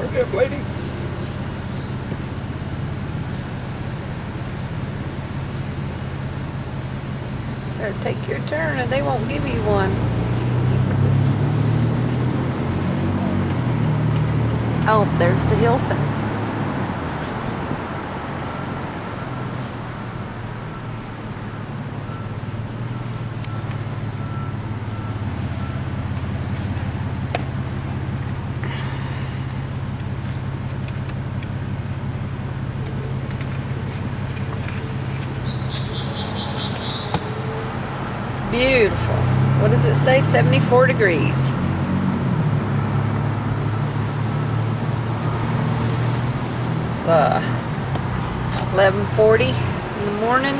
Hurry up, lady. Better take your turn and they won't give you one. Oh, there's the Hilton. Beautiful. What does it say? 74 degrees. It's uh 11:40 in the morning.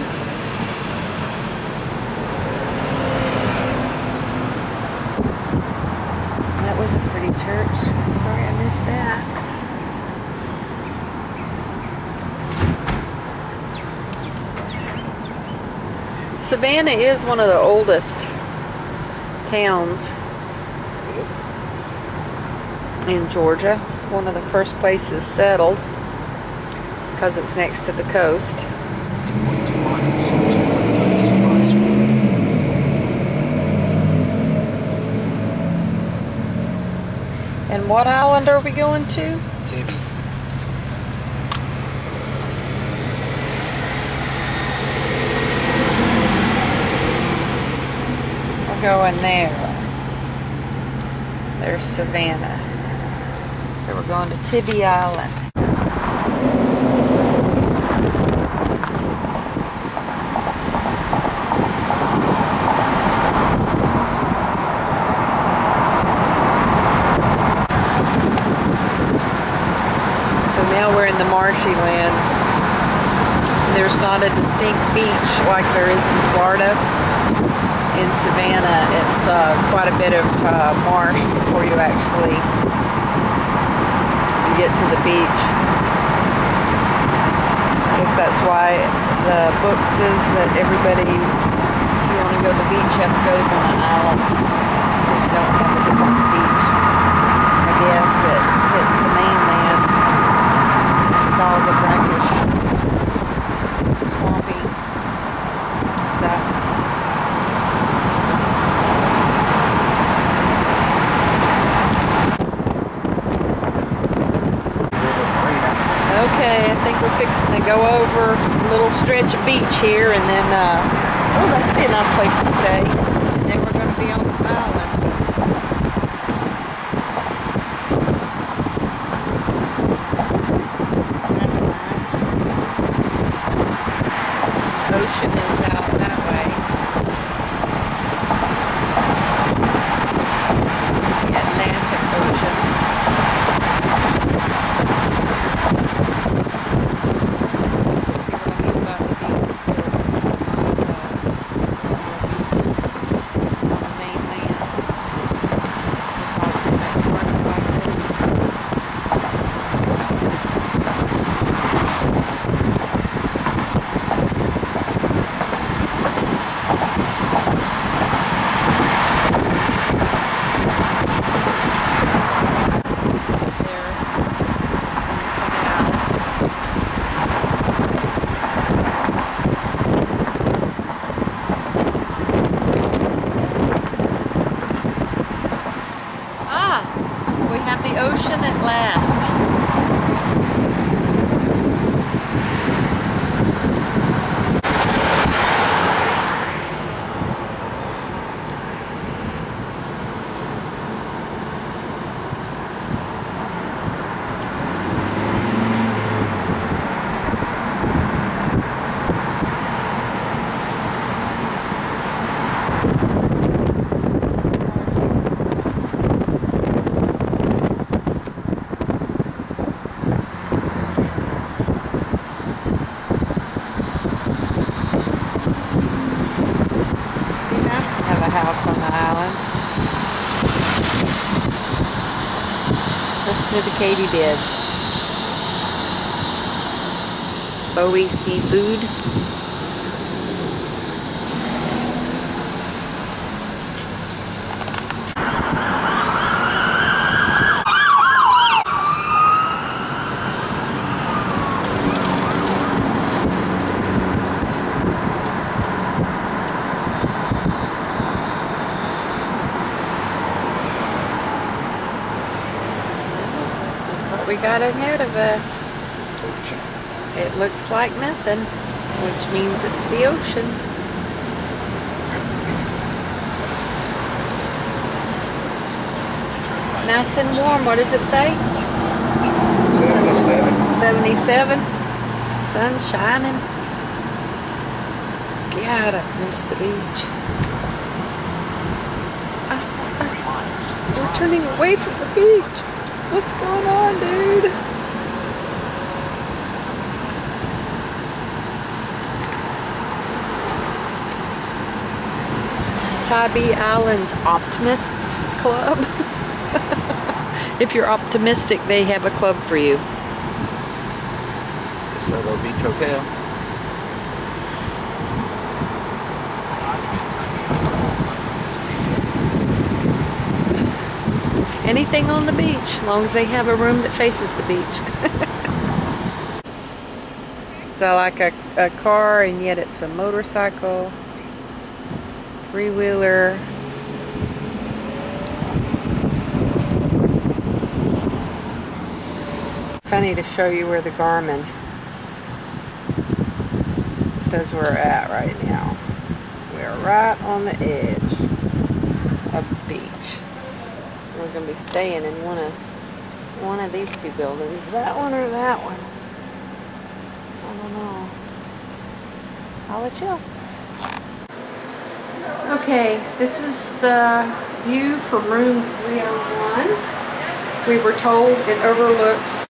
That was a pretty church. Sorry I missed that. Savannah is one of the oldest towns in Georgia. It's one of the first places settled because it's next to the coast. And what island are we going to? Going there. There's Savannah. So we're going to Tibby Island. So now we're in the marshy land. There's not a distinct beach like there is in Florida in Savannah, it's uh, quite a bit of uh, marsh before you actually get to the beach. I guess that's why the book says that everybody, if you want to go to the beach, you have to go to one of the islands because you don't have a decent beach. I guess that hits the mainland. It's all the brackish, swampy stuff. Okay, I think we're fixing to go over a little stretch of beach here and then, uh, oh, that'd be a nice place to stay. And then we're going to be on the island. That's nice. Ocean is out that way. The Atlantic Ocean. See what I mean about the beach? So it's not, uh, there's not a beach on the mainland. It's all pretty much marshy like this. There, coming out. Ah, we have the ocean at last. Be nice to have a house on the island. Listen to the katydids. Bowie Seafood. Ahead of us? It looks like nothing, which means it's the ocean. Nice and warm. What does it say? Seventy-seven. 77. Sun's shining. God, I've missed the beach. Ah, ah, We're turning away from the beach. What's going on, dude? Tybee Island's Optimists Club. if you're optimistic, they have a club for you. Soto Beach Hotel. Anything on the beach, as long as they have a room that faces the beach. so like a, a car and yet it's a motorcycle, three-wheeler. Funny to show you where the Garmin says we're at right now. We're right on the edge of the beach. We're gonna be staying in one of one of these two buildings. That one or that one. I don't know. I'll let you. Okay, this is the view from room 301. We were told it overlooks